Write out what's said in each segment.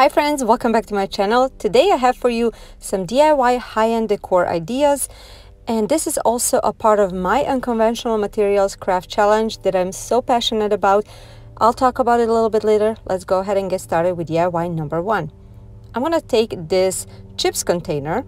Hi friends, welcome back to my channel. Today I have for you some DIY high-end decor ideas and this is also a part of my unconventional materials craft challenge that I'm so passionate about. I'll talk about it a little bit later. Let's go ahead and get started with DIY number one. I'm gonna take this chips container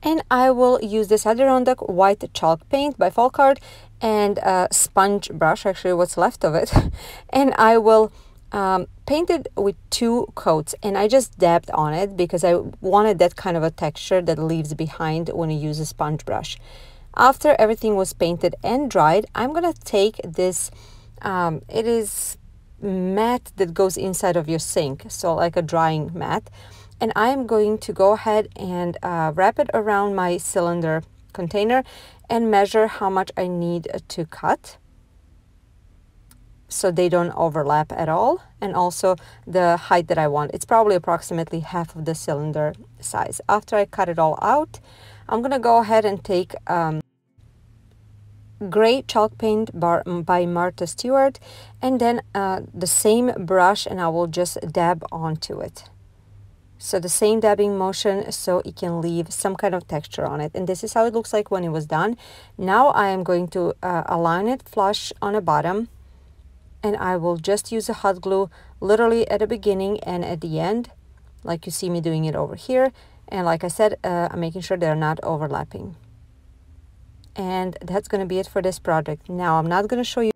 and I will use this Adirondack white chalk paint by Folkart and a sponge brush, actually what's left of it, and I will um, painted with two coats and I just dabbed on it because I wanted that kind of a texture that leaves behind when you use a sponge brush. After everything was painted and dried, I'm gonna take this, um, it is mat that goes inside of your sink, so like a drying mat, and I am going to go ahead and uh, wrap it around my cylinder container and measure how much I need to cut so they don't overlap at all and also the height that I want. It's probably approximately half of the cylinder size. After I cut it all out, I'm gonna go ahead and take um, gray chalk paint bar, by Martha Stewart and then uh, the same brush and I will just dab onto it. So the same dabbing motion so it can leave some kind of texture on it. And this is how it looks like when it was done. Now I am going to uh, align it flush on the bottom and I will just use a hot glue literally at the beginning and at the end. Like you see me doing it over here. And like I said uh, I'm making sure they're not overlapping. And that's going to be it for this project. Now I'm not going to show you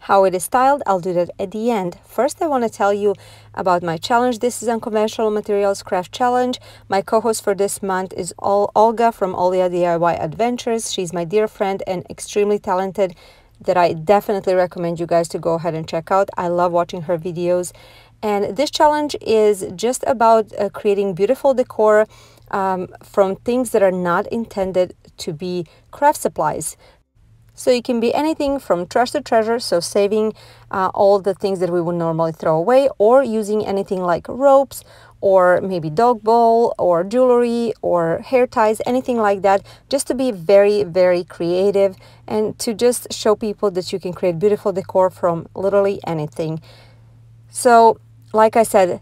how it is styled. I'll do that at the end. First I want to tell you about my challenge. This is unconventional materials craft challenge. My co-host for this month is Olga from Olia DIY Adventures. She's my dear friend and extremely talented that I definitely recommend you guys to go ahead and check out. I love watching her videos. And this challenge is just about uh, creating beautiful decor um, from things that are not intended to be craft supplies. So it can be anything from trash to treasure, so saving uh, all the things that we would normally throw away, or using anything like ropes or maybe dog bowl or jewelry or hair ties, anything like that, just to be very, very creative and to just show people that you can create beautiful decor from literally anything. So, like I said,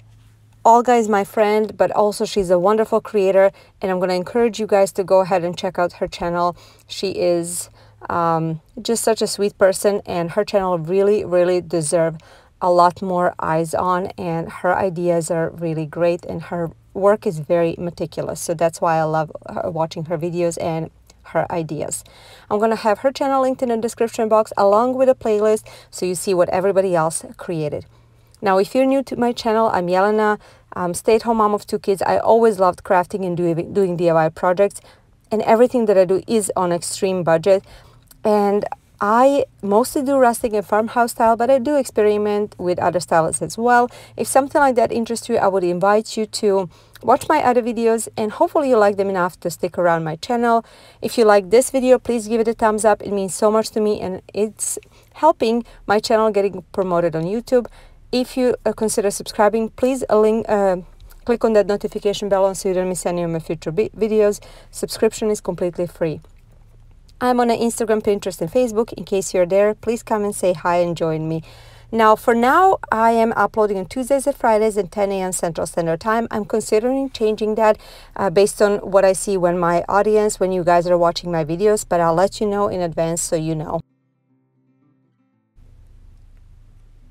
Olga is my friend, but also she's a wonderful creator, and I'm going to encourage you guys to go ahead and check out her channel. She is um, just such a sweet person, and her channel really, really deserve a lot more eyes on and her ideas are really great and her work is very meticulous so that's why I love her, watching her videos and her ideas. I'm going to have her channel linked in the description box along with a playlist so you see what everybody else created. Now if you're new to my channel, I'm Jelena I'm stay-at-home mom of two kids. I always loved crafting and doing, doing DIY projects and everything that I do is on extreme budget and I mostly do rustic and farmhouse style, but I do experiment with other styles as well. If something like that interests you, I would invite you to watch my other videos and hopefully you like them enough to stick around my channel. If you like this video, please give it a thumbs up. It means so much to me and it's helping my channel getting promoted on YouTube. If you uh, consider subscribing, please uh, link, uh, click on that notification bell so you don't miss any of my future videos. Subscription is completely free. I'm on Instagram, Pinterest, and Facebook. In case you're there, please come and say hi and join me. Now, for now, I am uploading on Tuesdays and Fridays at 10 a.m. Central Standard Time. I'm considering changing that uh, based on what I see when my audience, when you guys are watching my videos, but I'll let you know in advance so you know.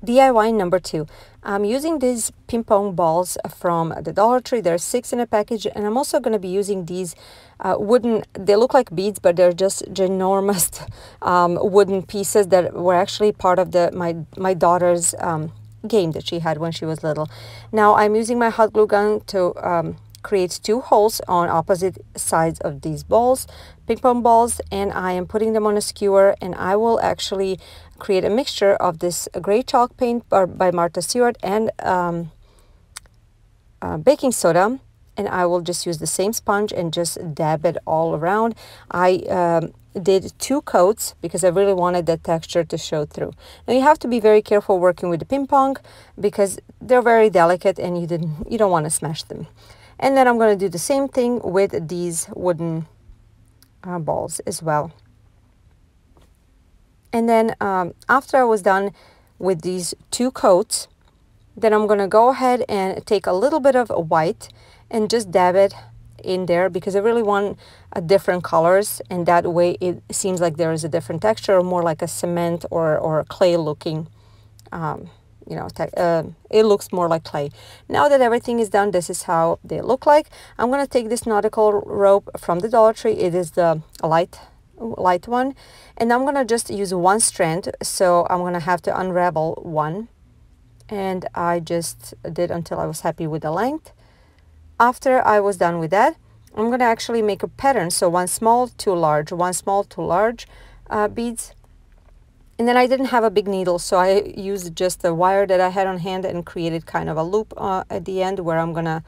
DIY number two. I'm using these ping pong balls from the Dollar Tree. There are six in a package and I'm also going to be using these uh, wooden, they look like beads but they're just ginormous um, wooden pieces that were actually part of the my, my daughter's um, game that she had when she was little. Now I'm using my hot glue gun to um, create two holes on opposite sides of these balls, ping pong balls, and I am putting them on a skewer and I will actually create a mixture of this gray chalk paint by Martha Stewart and um, uh, baking soda and I will just use the same sponge and just dab it all around. I um, did two coats because I really wanted that texture to show through. Now you have to be very careful working with the ping pong because they're very delicate and you didn't you don't want to smash them. And then I'm going to do the same thing with these wooden uh, balls as well. And then um, after I was done with these two coats, Then I'm to go ahead and take a little bit of white and just dab it in there because I really want a different colors. And that way it seems like there is a different texture more like a cement or, or clay looking um, you know uh, it looks more like clay. Now that everything is done this is how they look like. I'm gonna take this nautical rope from the Dollar Tree. It is the light light one. And I'm gonna just use one strand so I'm gonna have to unravel one. And I just did until I was happy with the length. After I was done with that I'm gonna actually make a pattern. So one small two large one small two large uh, beads. And then I didn't have a big needle, so I used just the wire that I had on hand and created kind of a loop uh, at the end where I'm gonna,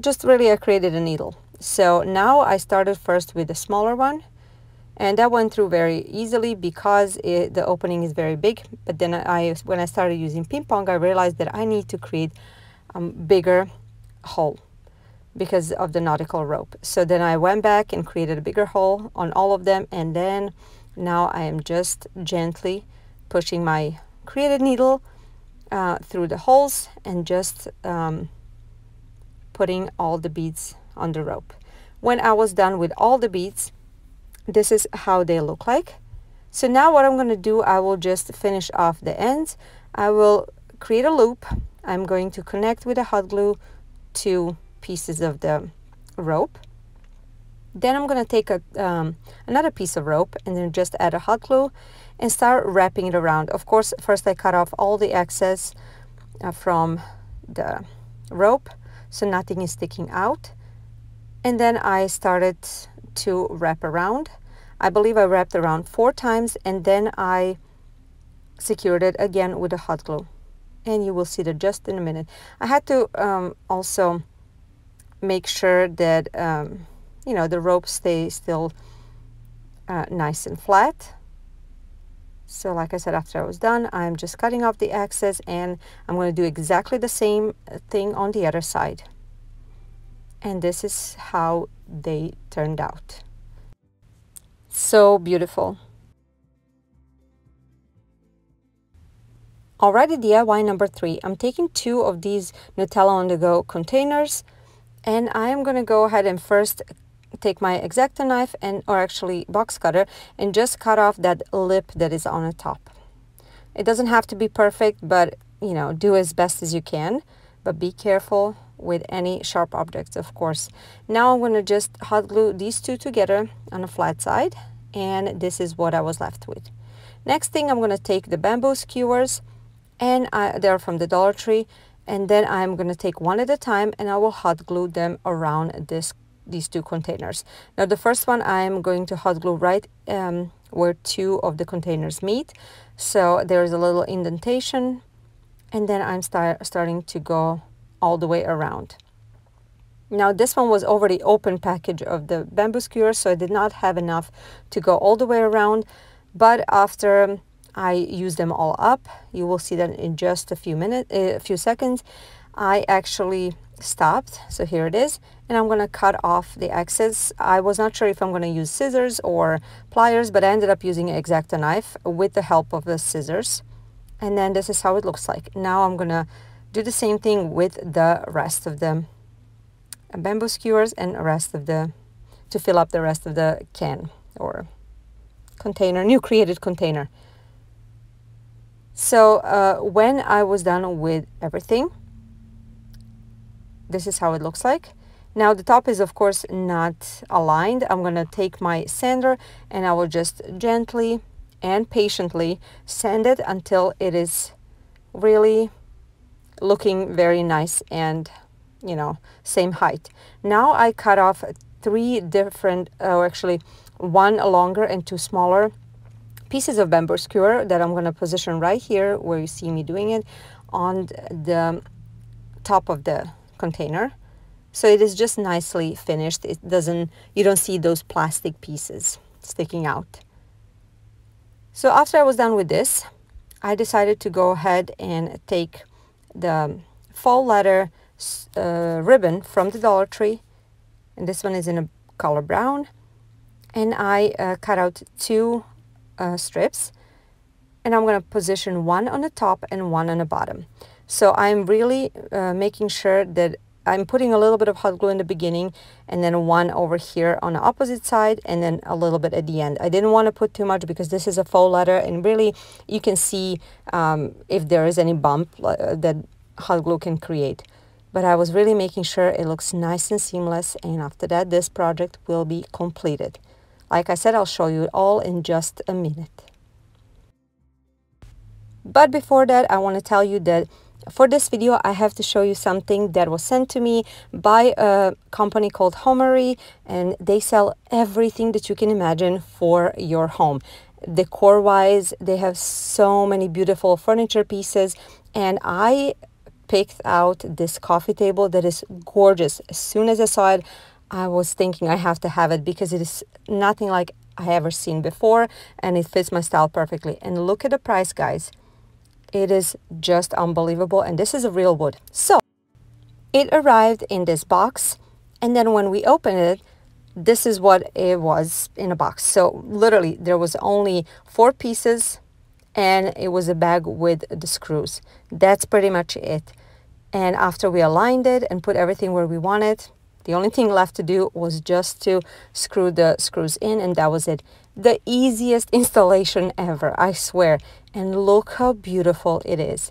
just really I created a needle. So now I started first with the smaller one, and that went through very easily because it, the opening is very big. But then I, when I started using ping pong, I realized that I need to create a um, bigger hole because of the nautical rope. So then I went back and created a bigger hole on all of them, and then now I am just gently pushing my created needle uh, through the holes and just um, putting all the beads on the rope. When I was done with all the beads, this is how they look like. So now what I'm going to do, I will just finish off the ends. I will create a loop. I'm going to connect with a hot glue two pieces of the rope then I'm going to take a, um, another piece of rope and then just add a hot glue and start wrapping it around. Of course, first I cut off all the excess uh, from the rope so nothing is sticking out. And then I started to wrap around. I believe I wrapped around four times and then I secured it again with a hot glue. And you will see that just in a minute. I had to um, also make sure that um, you know, the rope stays still uh, nice and flat. So like I said, after I was done, I'm just cutting off the excess and I'm going to do exactly the same thing on the other side. And this is how they turned out. So beautiful. Alrighty, DIY number three. I'm taking two of these Nutella on the go containers and I'm going to go ahead and first take my X-Acto knife and or actually box cutter and just cut off that lip that is on the top. It doesn't have to be perfect, but you know, do as best as you can, but be careful with any sharp objects, of course. Now I'm going to just hot glue these two together on a flat side, and this is what I was left with. Next thing, I'm going to take the bamboo skewers, and I, they're from the Dollar Tree, and then I'm going to take one at a time, and I will hot glue them around this these two containers. Now the first one I'm going to hot glue right um, where two of the containers meet. So there's a little indentation and then I'm start, starting to go all the way around. Now this one was already open package of the bamboo skewer so I did not have enough to go all the way around but after I use them all up you will see that in just a few minutes a few seconds I actually stopped. So here it is and I'm gonna cut off the excess I was not sure if I'm gonna use scissors or pliers but I ended up using an X-Acto knife with the help of the scissors. And then this is how it looks like. Now I'm gonna do the same thing with the rest of the bamboo skewers and rest of the to fill up the rest of the can or container new created container so uh, when I was done with everything this is how it looks like. Now the top is of course not aligned. I'm to take my sander and I will just gently and patiently sand it until it is really looking very nice and you know same height. Now I cut off three different, oh actually one longer and two smaller pieces of bamboo skewer that I'm going to position right here where you see me doing it on the top of the container. So it is just nicely finished. It doesn't, you don't see those plastic pieces sticking out. So after I was done with this, I decided to go ahead and take the faux leather uh, ribbon from the Dollar Tree. And this one is in a color brown. And I uh, cut out two uh, strips. And I'm going to position one on the top and one on the bottom. So I'm really uh, making sure that I'm putting a little bit of hot glue in the beginning and then one over here on the opposite side and then a little bit at the end. I didn't want to put too much because this is a faux leather and really you can see um, if there is any bump uh, that hot glue can create. But I was really making sure it looks nice and seamless and after that this project will be completed. Like I said, I'll show you all in just a minute. But before that, I want to tell you that for this video, I have to show you something that was sent to me by a company called Homary, and they sell everything that you can imagine for your home. Decor-wise, they have so many beautiful furniture pieces, and I picked out this coffee table that is gorgeous. As soon as I saw it, I was thinking I have to have it because it is nothing like I ever seen before, and it fits my style perfectly. And look at the price, guys. It is just unbelievable. And this is a real wood. So it arrived in this box. And then when we opened it, this is what it was in a box. So literally there was only four pieces and it was a bag with the screws. That's pretty much it. And after we aligned it and put everything where we wanted, the only thing left to do was just to screw the screws in and that was it. The easiest installation ever, I swear. And look how beautiful it is.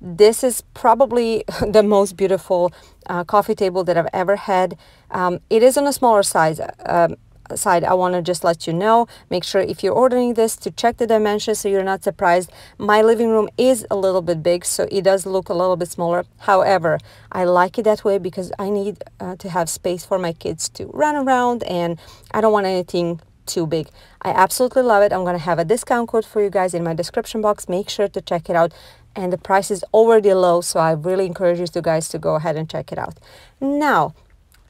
This is probably the most beautiful uh, coffee table that I've ever had. Um, it is on a smaller size. Um, side I want to just let you know make sure if you're ordering this to check the dimensions so you're not surprised my living room is a little bit big so it does look a little bit smaller however I like it that way because I need uh, to have space for my kids to run around and I don't want anything too big I absolutely love it I'm gonna have a discount code for you guys in my description box make sure to check it out and the price is already low so I really encourage you guys to go ahead and check it out now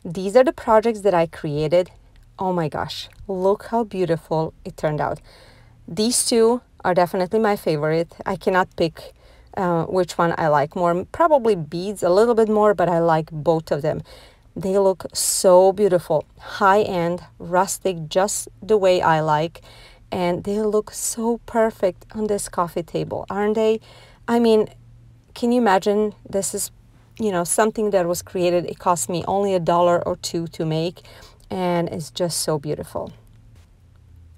these are the projects that I created oh my gosh, look how beautiful it turned out. These two are definitely my favorite. I cannot pick uh, which one I like more. Probably beads a little bit more, but I like both of them. They look so beautiful, high-end, rustic, just the way I like. And they look so perfect on this coffee table, aren't they? I mean, can you imagine this is, you know, something that was created, it cost me only a dollar or two to make and it's just so beautiful.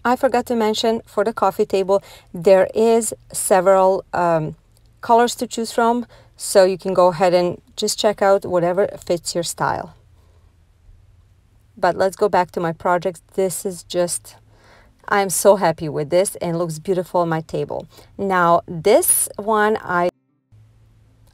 I forgot to mention for the coffee table, there is several um, colors to choose from. So you can go ahead and just check out whatever fits your style. But let's go back to my project. This is just, I'm so happy with this and looks beautiful on my table. Now this one, I,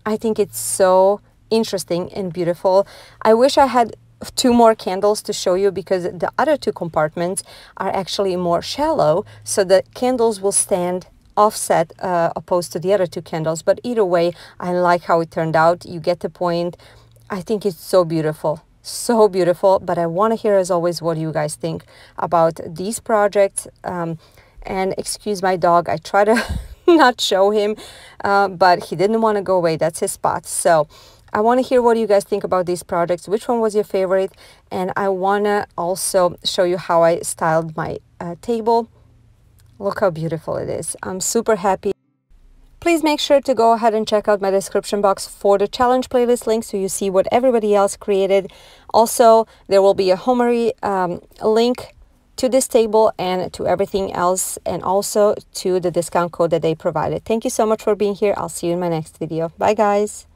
I think it's so interesting and beautiful. I wish I had two more candles to show you because the other two compartments are actually more shallow so the candles will stand offset uh, opposed to the other two candles but either way I like how it turned out you get the point I think it's so beautiful so beautiful but I want to hear as always what you guys think about these projects um, and excuse my dog I try to not show him uh, but he didn't want to go away that's his spot so I want to hear what you guys think about these projects, which one was your favorite, and I want to also show you how I styled my uh, table. Look how beautiful it is. I'm super happy. Please make sure to go ahead and check out my description box for the challenge playlist link so you see what everybody else created. Also, there will be a Homary um, link to this table and to everything else and also to the discount code that they provided. Thank you so much for being here. I'll see you in my next video. Bye guys.